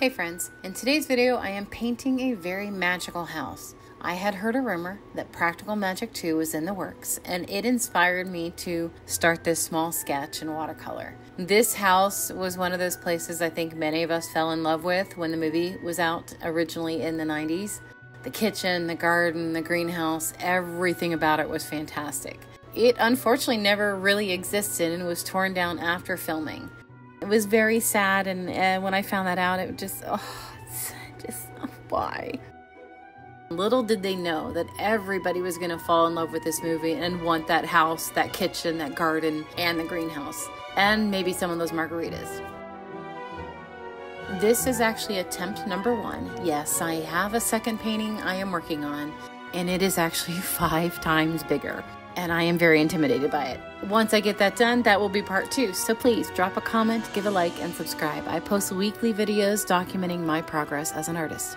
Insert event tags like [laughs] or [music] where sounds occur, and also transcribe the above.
Hey friends, in today's video I am painting a very magical house. I had heard a rumor that Practical Magic 2 was in the works and it inspired me to start this small sketch in watercolor. This house was one of those places I think many of us fell in love with when the movie was out originally in the 90s. The kitchen, the garden, the greenhouse, everything about it was fantastic. It unfortunately never really existed and was torn down after filming it was very sad and, and when i found that out it just oh just why? Little did they know that everybody was going to fall in love with this movie and want that house that kitchen that garden and the greenhouse and maybe some of those margaritas. This is actually attempt number one. Yes i have a second painting i am working on and it is actually [laughs] five times bigger and I am very intimidated by it. Once I get that done, that will be part two. So please drop a comment, give a like, and subscribe. I post weekly videos documenting my progress as an artist.